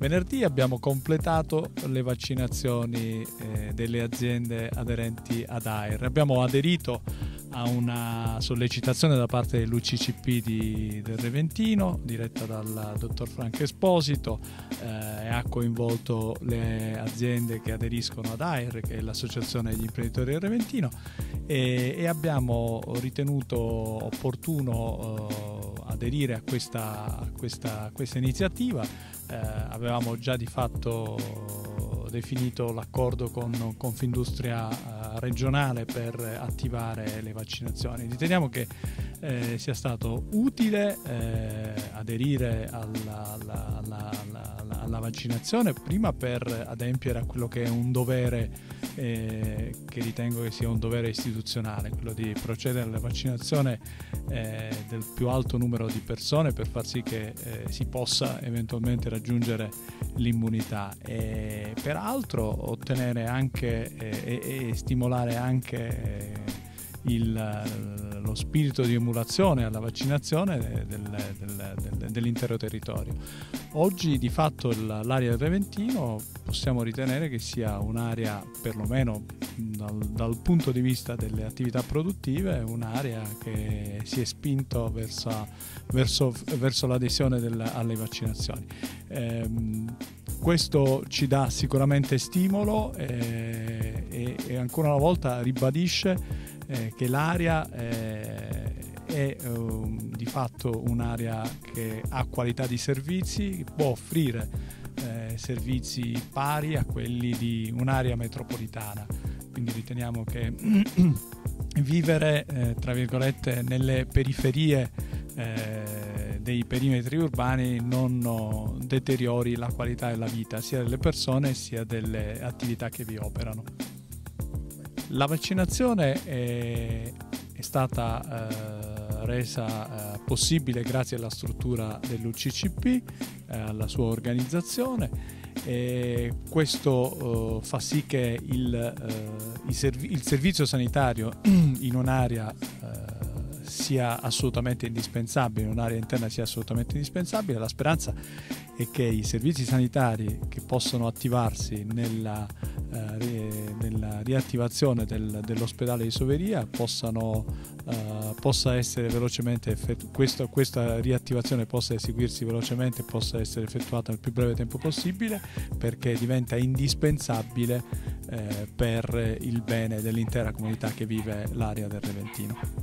Venerdì abbiamo completato le vaccinazioni eh, delle aziende aderenti ad AIR. Abbiamo aderito a una sollecitazione da parte dell'UCCP di, del Reventino, diretta dal dottor Franco Esposito, eh, e ha coinvolto le aziende che aderiscono ad AIR, che è l'associazione degli imprenditori del Reventino, e, e abbiamo ritenuto opportuno eh, aderire a questa, a questa, a questa iniziativa. Eh, avevamo già di fatto definito l'accordo con Confindustria eh, regionale per attivare le vaccinazioni. Riteniamo che eh, sia stato utile eh, aderire alla, alla, alla, alla, vaccinazione, prima per adempiere a quello che è un dovere eh, che ritengo che sia un dovere istituzionale, quello di procedere alla vaccinazione eh, del più alto numero di persone per far sì che eh, si possa eventualmente raggiungere l'immunità. E peraltro ottenere anche e, e stimolare anche il, lo spirito di emulazione alla vaccinazione del, del, del, dell'intero territorio. Oggi di fatto l'area del Reventino possiamo ritenere che sia un'area, perlomeno dal, dal punto di vista delle attività produttive, un'area che si è spinto verso, verso, verso l'adesione alle vaccinazioni. Ehm, questo ci dà sicuramente stimolo e, e, e ancora una volta ribadisce eh, che l'area eh, è eh, di fatto un'area che ha qualità di servizi, può offrire eh, servizi pari a quelli di un'area metropolitana. Quindi riteniamo che vivere eh, tra virgolette nelle periferie eh, dei perimetri urbani non deteriori la qualità della vita sia delle persone sia delle attività che vi operano. La vaccinazione è, è stata eh, resa eh, possibile grazie alla struttura dell'UCCP, eh, alla sua organizzazione e questo uh, fa sì che il, uh, il, serv- il, servizio sanitario in un'area uh, sia assolutamente indispensabile, in un'area interna sia assolutamente indispensabile. La speranza è che i servizi sanitari che possono attivarsi nella eh, nella riattivazione del, dell'ospedale di Soveria possano, eh, possa essere velocemente effettu- questo, questa riattivazione possa eseguirsi velocemente e possa essere effettuata nel più breve tempo possibile perché diventa indispensabile eh, per il bene dell'intera comunità che vive l'area del Reventino.